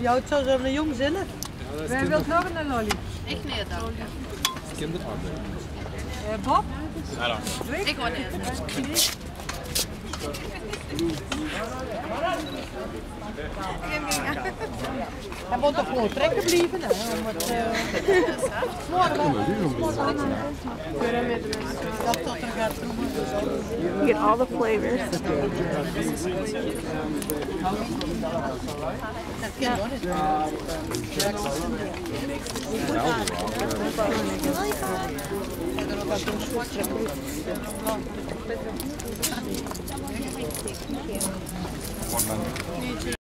Je houdt zo zo'n jong zinnen. Wie wilt nog een lolly? Ik nee, dank je. Kinderarbeid. Eh, Bob? Ik word niet. Hij moet toch gewoon trekken blijven, hè? Eh, morgen wel. Morgen wel. Dat tot er gaat doen. get all the flavors. One minute.